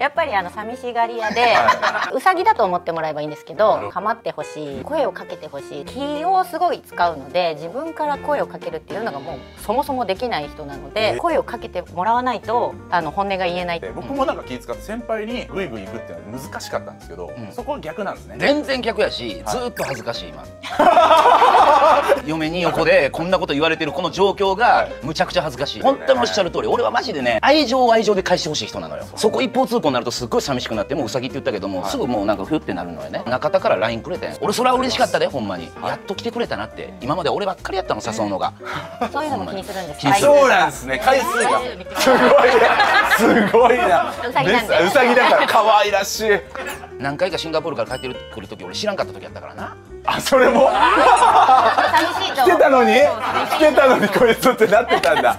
やっぱりあの寂しがり屋でうさぎだと思ってもらえばいいんですけど構ってほしい声をかけてほしい気をすごい使うので自分から声をかけるっていうのがもうそもそもできない人なので声をかけてもらわないとあの本音が言えない。で僕もなんか気遣って先輩にグイグイ行くっていうのは難しかったんですけど、ん。そこは逆なんですね。全然逆やし、ずーっと恥ずかしい今 嫁に横でこんなこと言われてるこの状況がむちゃくちゃ恥ずかしい。本当におっしゃる通り。俺はマジでね愛情を愛情で返してほしい人なのよ。そこ一方通行になるとすっごい寂しくなってもううさぎって言ったけども、すぐもうなんかフってなるのよね。中田から LINE くれてん。俺それは嬉しかったでほんまに。やっと来てくれたなって。今まで俺ばっかりやったの誘うのが。そういうのも気にするんです気にする。そうなんですね。回数が。すごいすごいな。うさぎだから。可愛らしい。何回かシンガポールから帰ってくる時俺知らんかった時やったからな。あそれも来てたのに？来てたのにこいつってなってたんだ